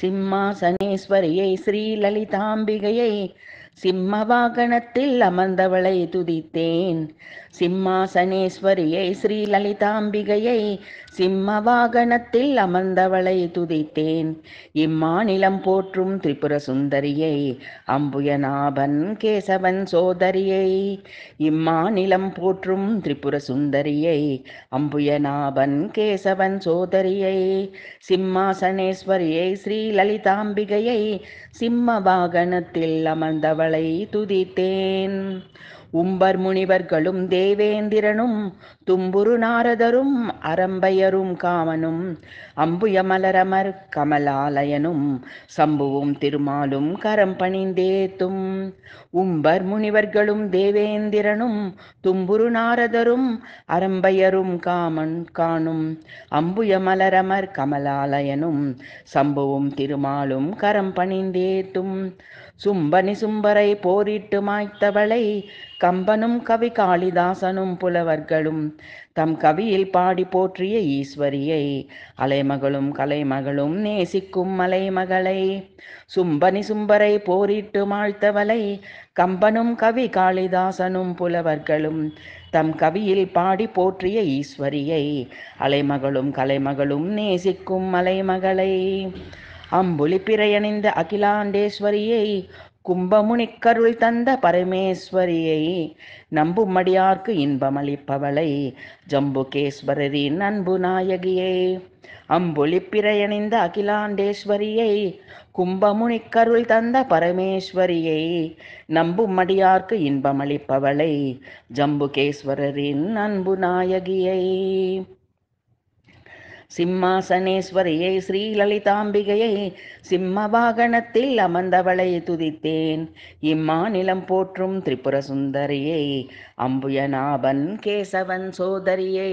சிம்மாசனேஸ்வரியை ஸ்ரீலலிதாம்பிகையை சிம்ம வாகனத்தில் அமர்ந்தவளை துதித்தேன். சிம்மாசனேஸ்வரியை ஸ்ரீலலிதாம்பிகையை சிம்ம வாகனத்தில் அமர்ந்தவளை துதித்தேன். இம்மாநிலம் போற்றும் திரிபுர சுந்தரியை அம்புயநாபன் கேசவன் சோதரியை இம்மாநிலம் போற்றும் திரிபுர சுந்தரியை அம்புயநாபன் கேசவன் சோதரியை சிம்மாசனேஸ்வரியை ஸ்ரீலலிதாம்பிகையை சிம்ம வாகனத்தில் அமர்ந்தவள் அவளை துதித்தேன். உம்பர் முனிவர்களும் தேவேந்திரனும் தும்புரு நாரதரும் அரம்பையரும் காமனும் அம்புயமலரமர் கமலாலயனும் சம்புவும் திருமாலும் கரம் பணிந்தேத்தும். உம்பர் முனிவர்களும் தேவேந்திரனும் தும்புரு நாரதரும் அரம்பையரும் காமன் காணும் அம்புயமலரமர் கமலாலயனும் சம்புவும் திருமாலும் கரம் பணிந்தேத்தும். சும்பனி சும்பரை போரிட்டு மாய்த்தவளை கம்பனும் கவி காளிதாசனும் புலவர்களும் தம் கவியில் பாடி போற்றிய ஈஸ்வரியை அலைமகளும் கலைமகளும் நேசிக்கும் மலைமகளை. சும்பனி சும்பரை போரிட்டு மாழ்த்தவளை கம்பனும் கவி காளிதாசனும் புலவர்களும் தம் கவியில் பாடி போற்றிய ஈஸ்வரியை அலைமகளும் கலைமகளும் நேசிக்கும் மலைமகளை. அம்புலி பிறையணிந்த அகிலாண்டேஸ்வரியை கும்பமுனிக்கருள் தந்த பரமேஸ்வரியை நம்புமடியார்க்கு இன்பமளிப்பவளை ஜம்புகேஸ்வரரின் அன்பு நாயகியை. அம்புலி பிறையணிந்த அகிலாண்டேஸ்வரியை கும்பமுனிக்கருள் தந்த பரமேஸ்வரியை நம்புமடியார்க்கு இன்பமளிப்பவளை ஜம்புகேஸ்வரரின் அன்பு நாயகியை. சிம்மாசனேஸ்வரியை ஸ்ரீலலிதாம்பிகையை சிம்ம வாகனத்தில் அமர்ந்தவளை துதித்தேன். இம்மாநிலம் போற்றும் திரிபுர சுந்தரியை அம்புயநாபன் கேசவன் சோதரியை.